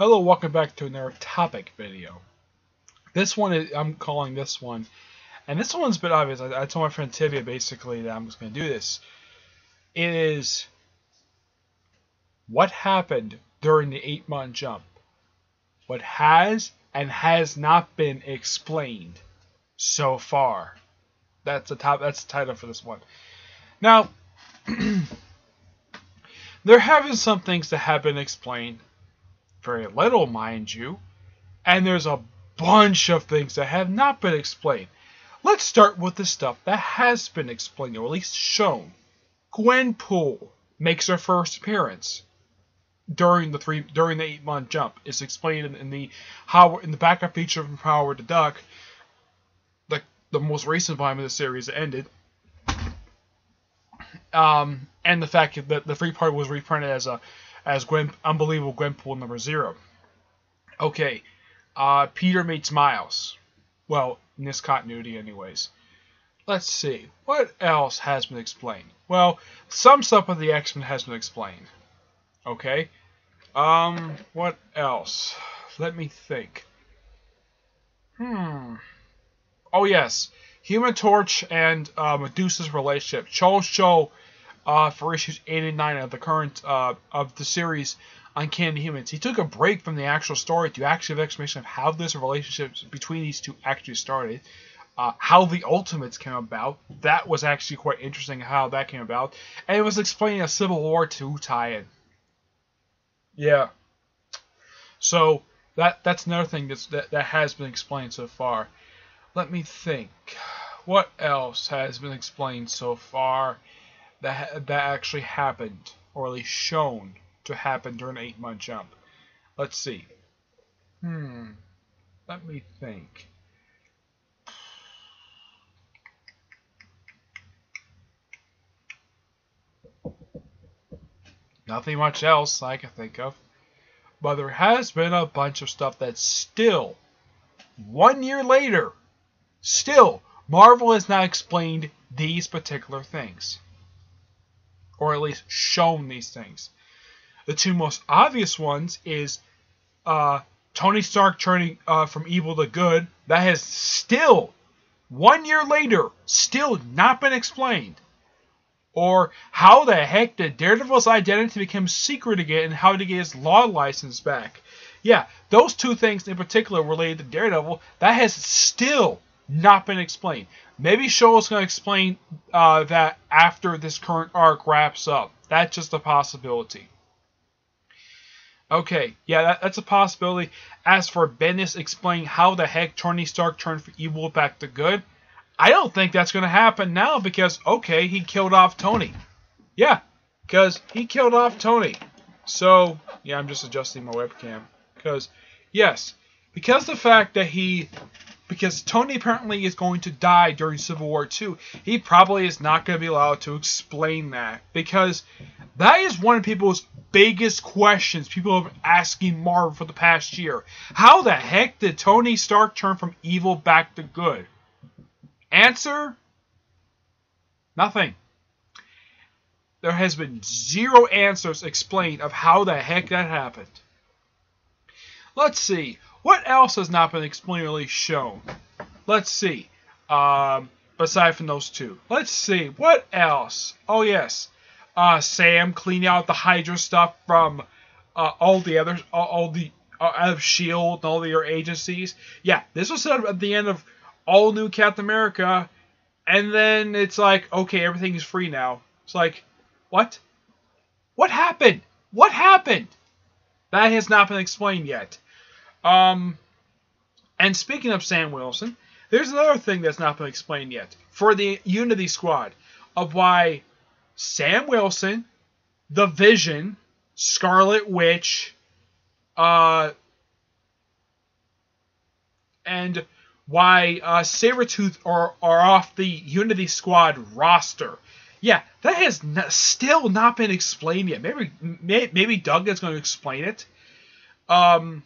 Hello, welcome back to another topic video. This one, is, I'm calling this one, and this one's a bit obvious. I, I told my friend Tivia basically that I'm just going to do this. It is what happened during the eight month jump. What has and has not been explained so far. That's the top. That's the title for this one. Now, there have been some things that have been explained very little, mind you, and there's a bunch of things that have not been explained. Let's start with the stuff that has been explained, or at least shown. Gwenpool makes her first appearance during the three during the eight month jump. It's explained in, in the how in the backup feature from Howard the Duck, the the most recent volume of the series ended. Um, and the fact that the free part was reprinted as a as Gwen, Unbelievable Gwenpool number zero. Okay, uh, Peter meets Miles. Well, in this continuity, anyways. Let's see. What else has been explained? Well, some stuff of the X Men has been explained. Okay. Um, what else? Let me think. Hmm. Oh yes, Human Torch and uh, Medusa's relationship. Charles Soule uh, for issues 8 and 9 of the current uh, of the series Uncanny Inhumans. He took a break from the actual story to actually have explanation of how this relationship between these two actually started, uh, how the Ultimates came about. That was actually quite interesting how that came about, and it was explaining a Civil War II tie-in. Yeah. So that that's another thing that's, that that has been explained so far. Let me think. What else has been explained so far? That that actually happened, or at least shown to happen during an eight-month jump. Let's see. Hmm. Let me think. Nothing much else I can think of. But there has been a bunch of stuff that's still, one year later, still, Marvel has not explained these particular things or at least shown these things. The two most obvious ones is uh, Tony Stark turning uh, from evil to good. That has still, one year later, still not been explained. Or how the heck did Daredevil's identity become secret again and how did he get his law license back. Yeah, those two things in particular related to Daredevil, that has still not been explained. Maybe Soule's going to explain uh, that after this current arc wraps up. That's just a possibility. Okay, yeah, that, that's a possibility. As for Bendis explaining how the heck Tony Stark turned from evil back to good, I don't think that's going to happen now because, okay, he killed off Tony. Yeah, because he killed off Tony. So, yeah, I'm just adjusting my webcam. Because, yes, because the fact that he because Tony apparently is going to die during Civil War 2. He probably is not going to be allowed to explain that because that is one of people's biggest questions people have been asking Marvel for the past year. How the heck did Tony Stark turn from evil back to good? Answer? Nothing. There has been zero answers explained of how the heck that happened. Let's see. What else has not been explainably shown? Let's see. Um, aside from those two. Let's see. What else? Oh, yes. Uh, Sam cleaning out the Hydra stuff from uh, all the other, all, all the, uh, out of S.H.I.E.L.D. and all the other agencies. Yeah, this was said at the end of all new Captain America. And then it's like, okay, everything is free now. It's like, what? What happened? What happened? That has not been explained yet. Um, and speaking of Sam Wilson, there's another thing that's not been explained yet for the Unity Squad of why Sam Wilson, the Vision, Scarlet Witch, uh, and why uh, Sabretooth are, are off the Unity Squad roster. Yeah, that has still not been explained yet. Maybe maybe Doug is going to explain it. Um,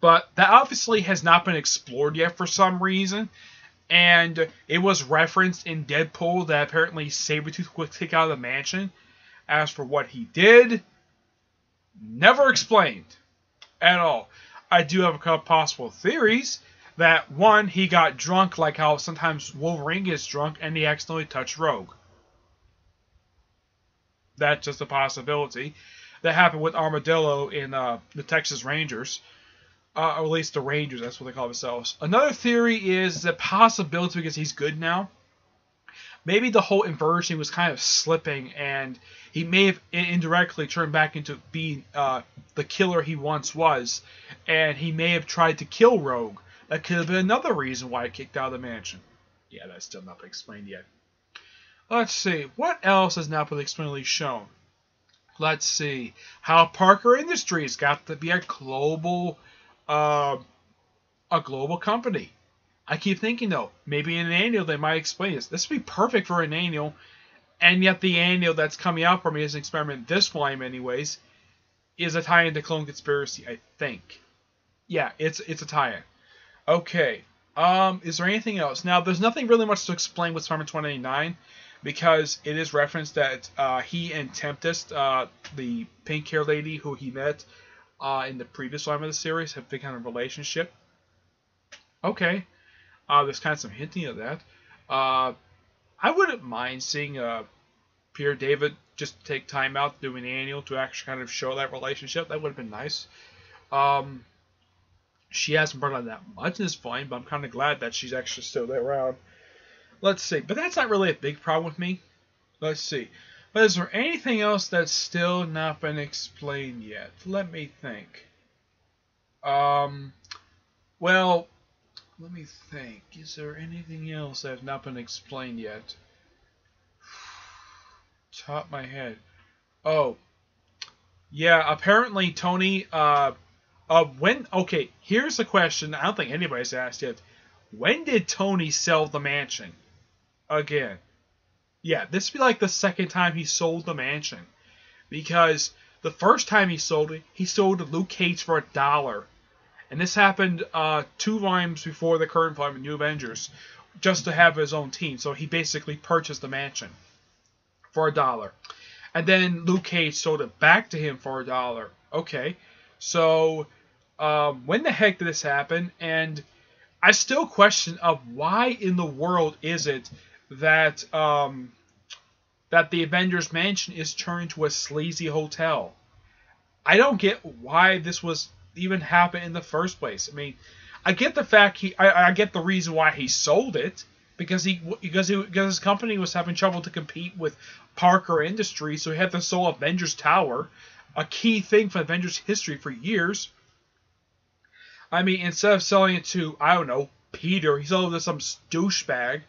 but that obviously has not been explored yet for some reason. And it was referenced in Deadpool that apparently Sabretooth was kicked out of the mansion. As for what he did, never explained. at all. I do have a couple possible theories that one, he got drunk like how sometimes Wolverine gets drunk and he accidentally touched Rogue. That's just a possibility. That happened with Armadillo in uh, the Texas Rangers. Uh, or at least the Rangers, that's what they call themselves. Another theory is the possibility because he's good now. Maybe the whole inversion was kind of slipping, and he may have indirectly turned back into being uh, the killer he once was, and he may have tried to kill Rogue. That could have been another reason why he kicked out of the mansion. Yeah, that's still not been explained yet. Let's see, what else has not been explainedly shown? Let's see, how Parker Industries got to be a global uh, a global company. I keep thinking though, maybe in an annual they might explain this. This would be perfect for an annual, and yet the annual that's coming out for me as an experiment this volume, anyways, is a tie-in to Clone Conspiracy. I think. Yeah, it's it's a tie-in. Okay. Um, is there anything else? Now, there's nothing really much to explain with Spider-Man 2099 because it is referenced that uh, he and Tempest, uh, the pink hair lady who he met, uh, in the previous line of the series have been kind of relationship. Okay, uh, there's kind of some hinting of that. Uh, I wouldn't mind seeing uh, Peter David just take time out doing the annual to actually kind of show that relationship. That would have been nice. Um, she hasn't brought on that much in this volume, but I'm kind of glad that she's actually still there around. Let's see, but that's not really a big problem with me. Let's see. But is there anything else that's still not been explained yet? Let me think. Um, well, let me think. Is there anything else that's not been explained yet? Top my head. Oh, yeah. Apparently, Tony. Uh, uh, when? Okay, here's the question. I don't think anybody's asked yet. When did Tony sell the mansion? Again. Yeah, this would be like the second time he sold the mansion. Because the first time he sold it, he sold Luke Cage for a dollar. And this happened uh, two volumes before the current volume of New Avengers, just to have his own team. So he basically purchased the mansion for a dollar. And then Luke Cage sold it back to him for a dollar. Okay, so um, when the heck did this happen? And I still question of why in the world is it that um, that the Avengers Mansion is turned to a sleazy hotel. I don't get why this was even happen in the first place. I mean, I get the fact he, I, I get the reason why he sold it because he because he because his company was having trouble to compete with Parker Industries, so he had to sell Avengers Tower, a key thing for Avengers history for years. I mean, instead of selling it to I don't know Peter, he sold it to some douchebag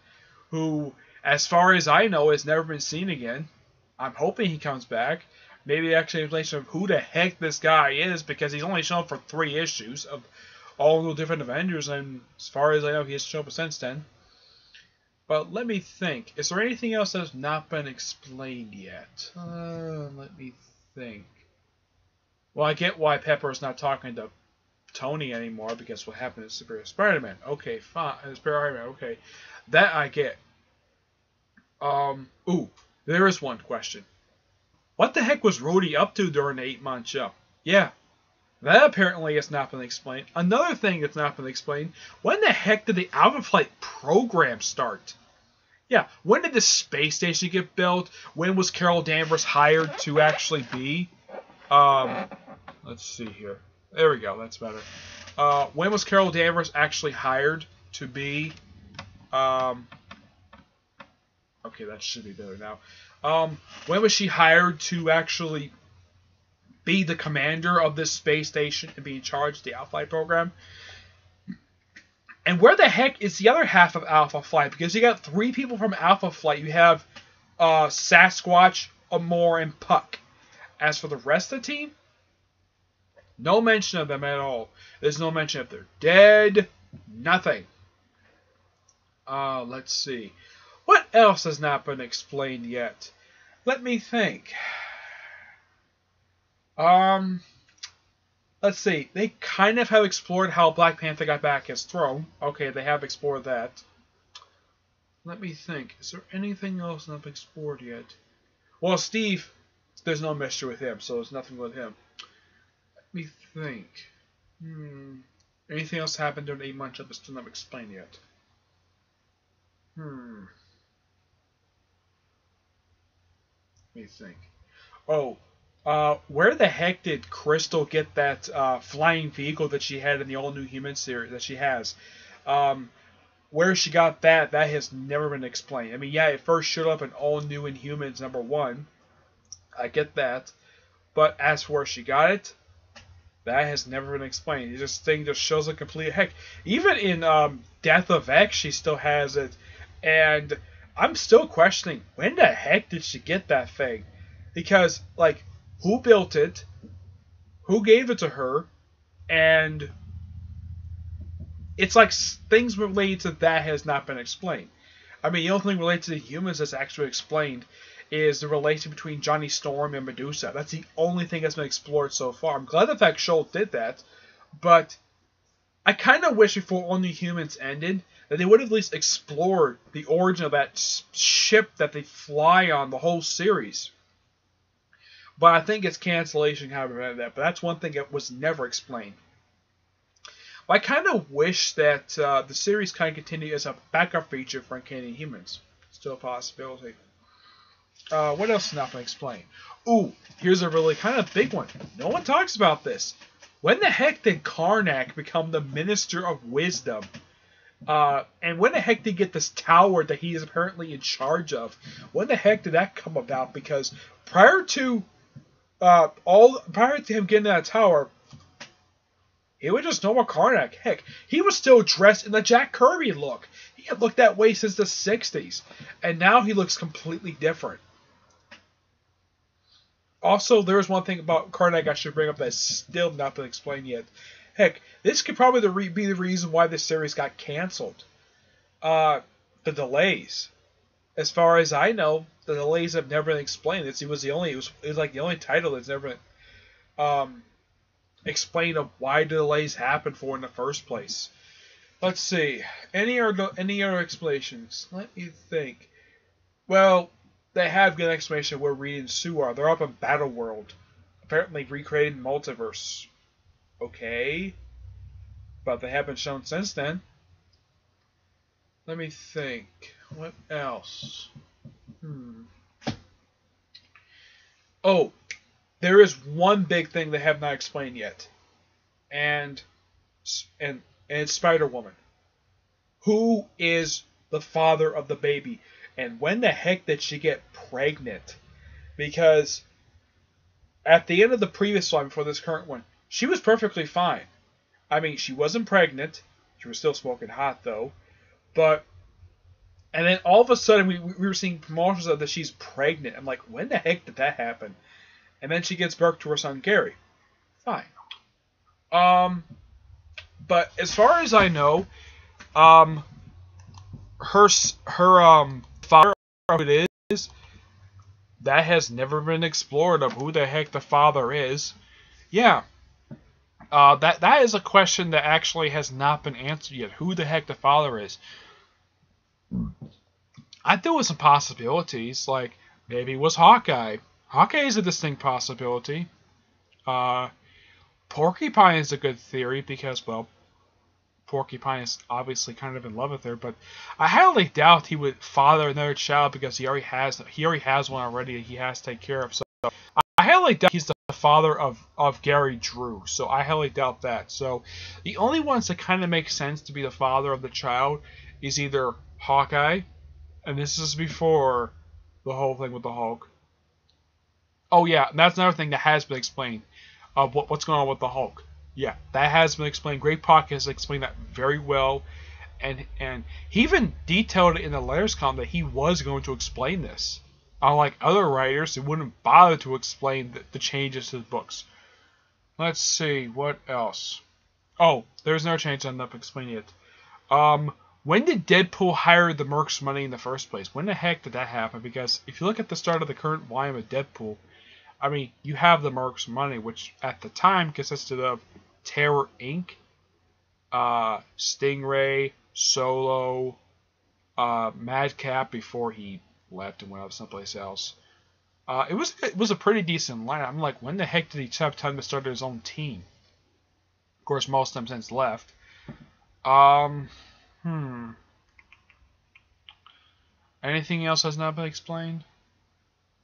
who, as far as I know, has never been seen again. I'm hoping he comes back. Maybe actually explanation of who the heck this guy is because he's only shown up for three issues of all the different Avengers, and as far as I know, he has shown up since then. But let me think. Is there anything else that's not been explained yet? Uh, let me think. Well, I get why Pepper is not talking to Tony anymore because what happened to Superior Spider-Man. Okay, fine. Spider-Man. Okay, that I get. Um, ooh, there is one question. What the heck was Rhodey up to during the eight month show? Yeah, that apparently has not been explained. Another thing that's not been explained when the heck did the Alpha Flight program start? Yeah, when did the space station get built? When was Carol Danvers hired to actually be? Um, let's see here. There we go, that's better. Uh, when was Carol Danvers actually hired to be um, okay, that should be better now. Um, when was she hired to actually be the commander of this space station and be in charge of the Alpha Flight program? And where the heck is the other half of Alpha Flight? Because you got three people from Alpha Flight. You have uh, Sasquatch, Aurora, and Puck. As for the rest of the team, no mention of them at all. There's no mention of they're dead. Nothing. Uh, let's see. What else has not been explained yet? Let me think. Um, let's see. They kind of have explored how Black Panther got back his throne. Okay, they have explored that. Let me think. Is there anything else not explored yet? Well, Steve, there's no mystery with him, so there's nothing with him. Me think. Hmm. Anything else happened during eight months that's still not explained yet? Hmm. Let me think. Oh, uh, where the heck did Crystal get that uh, flying vehicle that she had in the all new Human series that she has? Um, where she got that, that has never been explained. I mean, yeah, it first showed up in All New Inhumans number one. I get that. But as for where she got it, that has never been explained. This thing just shows a complete heck. Even in um, Death of X, she still has it. And I'm still questioning when the heck did she get that thing? Because, like, who built it? Who gave it to her? And it's like things related to that has not been explained. I mean, the only thing related to humans that's actually explained is the relation between Johnny Storm and Medusa. That's the only thing that's been explored so far. I'm glad the fact Schultz did that, but I kind of wish before New Humans ended that they would have at least explored the origin of that ship that they fly on the whole series. But I think it's cancellation kind of prevented that. But that's one thing that was never explained. I kind of wish that uh, the series kind of continued as a backup feature for Uncanny Inhumans. Still a possibility. Uh, what else is not been explained? Ooh, here's a really kind of big one. No one talks about this. When the heck did Karnak become the Minister of Wisdom? Uh, and when the heck did he get this tower that he is apparently in charge of? When the heck did that come about? Because prior to uh, all prior to him getting that tower, he was just normal Karnak. Heck, he was still dressed in the Jack Kirby look. He had looked that way since the 60s. And now he looks completely different. Also, there's one thing about Karnak I should bring up that's still not been explained yet. Heck, this could probably be the reason why this series got canceled. Uh, the delays. As far as I know, the delays have never been explained. It's, it was the only. It was, it was like the only title that's never been um, explain of why the delays happen for in the first place. Let's see. Any other any other explanations? Let me think. Well, they have good explanation where Reed and Sue are. They're up in Battle World. Apparently recreated multiverse. Okay. But they haven't shown since then. Let me think. What else? Hmm. Oh, there is one big thing they have not explained yet, and and and Spider Woman. Who is the father of the baby, and when the heck did she get pregnant? Because at the end of the previous one before this current one, she was perfectly fine. I mean, she wasn't pregnant. She was still smoking hot though, but and then all of a sudden we, we were seeing promotions of that she's pregnant. I'm like, when the heck did that happen? and then she gives birth to her son Gary. Fine. Um, but as far as I know, um, her her um it is that has never been explored of who the heck the father is. Yeah. Uh, that that is a question that actually has not been answered yet. Who the heck the father is? I think with some possibilities, like maybe it was Hawkeye. Hawkeye is a distinct possibility. Uh, Porcupine is a good theory because, well, Porcupine is obviously kind of in love with her, but I highly doubt he would father another child because he already has he already has one already that he has to take care of. So I highly doubt he's the father of, of Gary Drew. So I highly doubt that. So the only ones that kind of make sense to be the father of the child is either Hawkeye, and this is before the whole thing with the Hulk, Oh yeah, and that's another thing that has been explained. Of what, what's going on with the Hulk. Yeah, that has been explained. Greg Pak has explained that very well, and and he even detailed it in the letters column that he was going to explain this. Unlike other writers who wouldn't bother to explain the, the changes to the books. Let's see what else. Oh, there's no change. I'm not explaining it. Um, when did Deadpool hire the Mercs money in the first place? When the heck did that happen? Because if you look at the start of the current volume of Deadpool, I mean, you have the Mercs money, which at the time consisted of Terror Inc., uh, Stingray, Solo, uh, Madcap before he left and went off someplace else. Uh, it was it was a pretty decent line. I'm like, when the heck did he have time to start his own team? Of course, most of them since left. Um, hmm. Anything else has not been explained?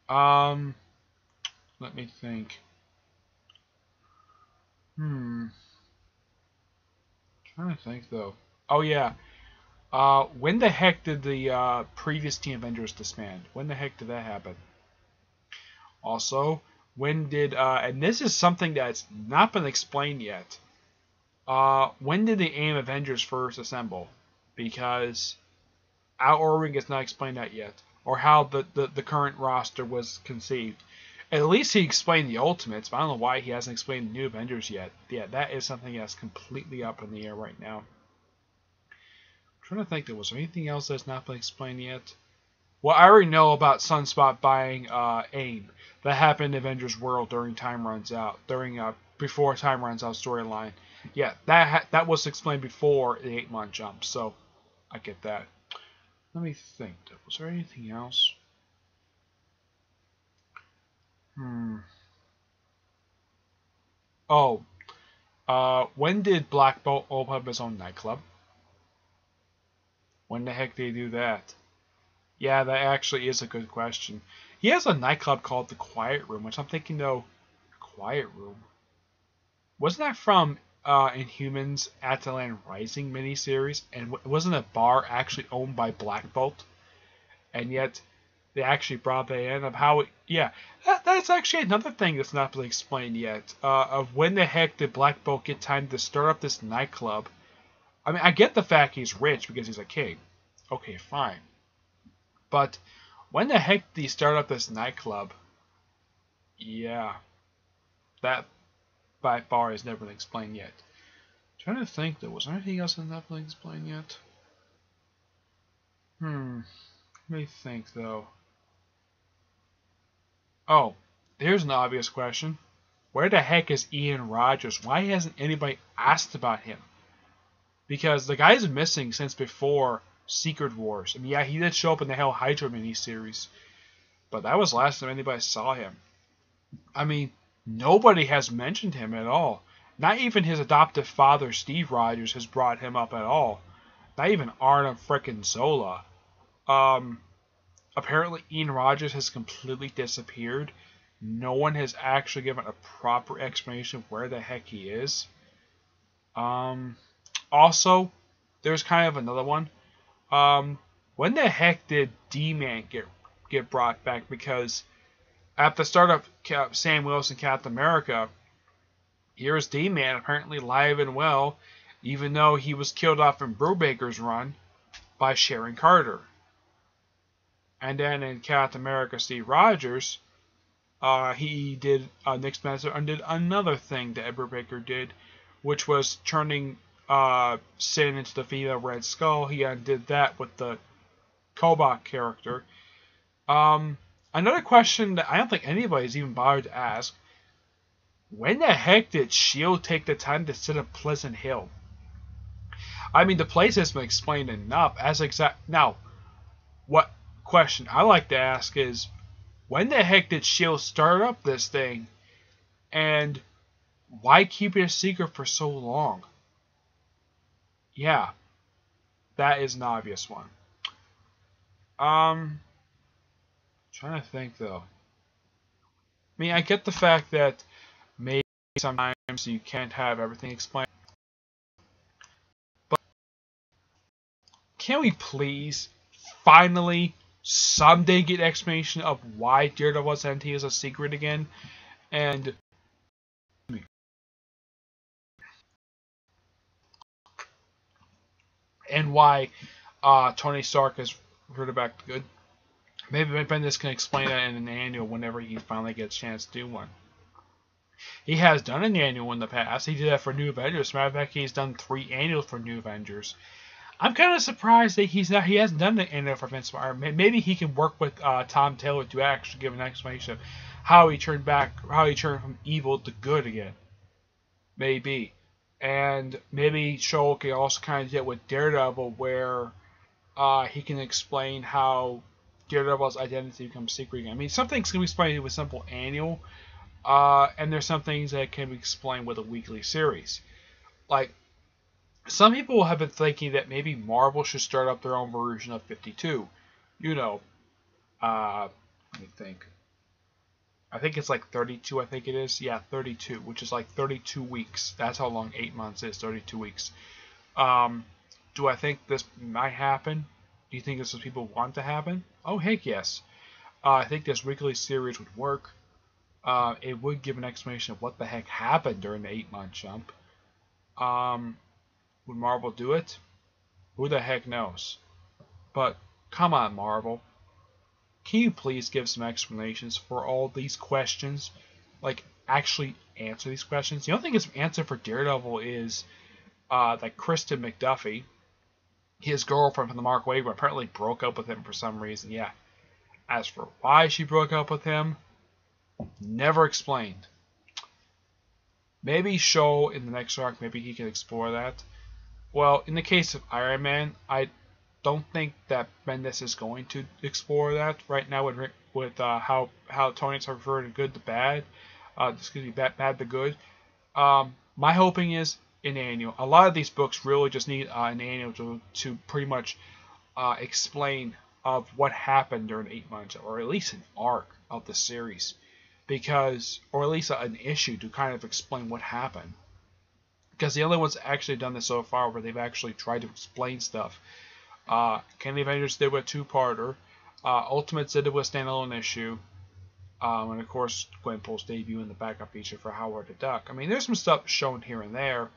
Um, let me think. Hmm. I'm trying to think though. Oh yeah. Uh, when the heck did the uh, previous Team Avengers disband? When the heck did that happen? Also, when did uh, and this is something that's not been explained yet. Uh, when did the AIM Avengers first assemble? Because Al Ewing has not explained that yet, or how the, the, the current roster was conceived. At least he explained the Ultimates, but I don't know why he hasn't explained the New Avengers yet. Yeah, that is something that's completely up in the air right now. I'm trying to think, there was anything else that's not been explained yet? Well, I already know about Sunspot buying uh, AIM. That happened in Avengers World during Time Runs Out, during uh, before Time Runs Out storyline. Yeah, that that was explained before the eight month jump, so I get that. Let me think. Was there anything else? Hmm. Oh. Uh, when did Black Bolt open up his own nightclub? When the heck did he do that? Yeah, that actually is a good question. He has a nightclub called the Quiet Room, which I'm thinking though, Quiet Room. Wasn't that from uh, Inhumans Attilan Rising miniseries? And wasn't a bar actually owned by Black Bolt? And yet they actually brought that in of how it, yeah that, that's actually another thing that's not been explained yet uh, of when the heck did black bolt get time to start up this nightclub? I mean i get the fact he's rich because he's a king. Okay fine. But when the heck did he start up this nightclub? Yeah. That by far has never been explained yet. I'm trying to think there was anything else that's not been explained yet? Hmm. Let me think though Oh, there's an obvious question. Where the heck is Ian Rogers? Why hasn't anybody asked about him? Because the guy's missing since before Secret Wars. I mean, yeah, he did show up in the Hail Hydra miniseries, but that was the last time anybody saw him. I mean, nobody has mentioned him at all. Not even his adoptive father, Steve Rogers, has brought him up at all. Not even Arnim frickin' Zola. Um, apparently Ian Rogers has completely disappeared. No one has actually given a proper explanation of where the heck he is. Um, also, there's kind of another one. Um, when the heck did D-Man get get brought back? Because at the start of Sam Wilson Captain America, here's D-Man apparently live and well, even though he was killed off in Brubaker's run by Sharon Carter. And then in Captain America, Steve Rogers, uh, he did uh, Nick Spencer and did another thing that Ed Brubaker did, which was turning uh, Sin into the female Red Skull. He did that with the Kobik character. Um, another question that I don't think anybody's even bothered to ask: When the heck did Shield take the time to set up Pleasant Hill? I mean, the place has been explained enough. As exact now, what question I like to ask is when the heck did Shield start up this thing? And why keep it a secret for so long? Yeah, that is an obvious one. Um, trying to think though. I mean, I get the fact that maybe sometimes you can't have everything explained. But can we please finally someday get explanation of why Daredevil's identity is a secret again, and and why uh, Tony Stark has heard back good. Maybe Bendis can explain that in an annual whenever he finally gets a chance to do one. He has done an annual in the past. He did that for New Avengers. Matter of fact, he's done three annuals for New Avengers. I'm kind of surprised that he's not he hasn't done the end for Vince McMahon. Maybe he can work with uh, Tom Taylor to actually give an explanation of how he turned back, how he turned from evil to good again. Maybe, and maybe Soule can also kind of it with Daredevil, where uh, he can explain how Daredevil's identity becomes secret again. I mean, some things can be explained with simple annual, uh, and there's some things that can be explained with a weekly series. like some people have been thinking that maybe Marvel should start up their own version of 52. You know, uh, let me think. I think it's like 32. I think it is. Yeah, 32, which is like 32 weeks. That's how long eight months is. 32 weeks. Um, do I think this might happen? Do you think this is what people want to happen? Oh, heck yes. Uh, I think this weekly series would work. Uh, it would give an explanation of what the heck happened during the eight month jump. Um, would Marvel do it? Who the heck knows? But come on, Marvel. Can you please give some explanations for all these questions? Like, actually answer these questions? The only thing his answer for Daredevil is uh, that Kirsten McDuffie, his girlfriend from the Mark Waid, apparently broke up with him for some reason. Yeah. As for why she broke up with him, never explained. Maybe Soule in the next arc, maybe he can explore that. Well, in the case of Iron Man, I don't think that Bendis is going to explore that right now with with uh, how how Tony's referred to good to bad, uh, excuse me, bad, bad to good. Um, my hoping is an annual. A lot of these books really just need uh, an annual to to pretty much uh, explain of what happened during eight months, or at least an arc of the series, because or at least an issue to kind of explain what happened. Because the only ones actually done this so far where they've actually tried to explain stuff uh, Uncanny Avengers did with two-parter. Uh, Ultimates did it with a standalone issue. Um, and of course, Gwenpool's debut in the backup feature for Howard the Duck. I mean, there's some stuff shown here and there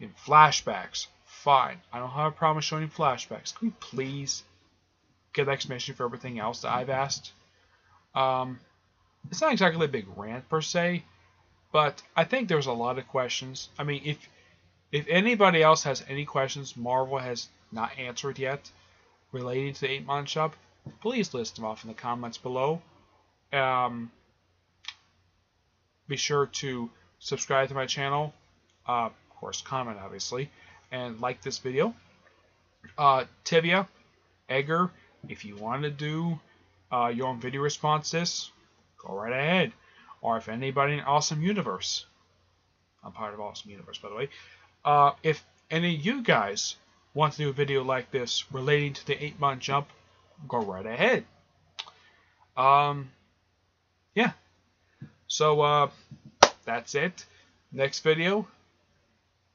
in flashbacks. Fine. I don't have a problem showing flashbacks. Can we please get an explanation for everything else that I've asked? Um, it's not exactly a big rant per se, but I think there's a lot of questions. I mean, if if anybody else has any questions Marvel has not answered yet related to the 8 month shop, please list them off in the comments below. Um, be sure to subscribe to my channel, uh, of course, comment obviously, and like this video. Uh, Tivia, Edgar, if you want to do uh, your own video responses, go right ahead. Or if anybody in Awesome Universe, I'm part of Awesome Universe by the way, uh, if any of you guys want to do a video like this relating to the 8 month jump, go right ahead. Um, yeah. So, uh, that's it. Next video,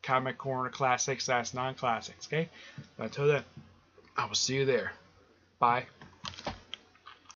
Comic Corner Classics, that's non-classics, okay? Until then, I will see you there. Bye.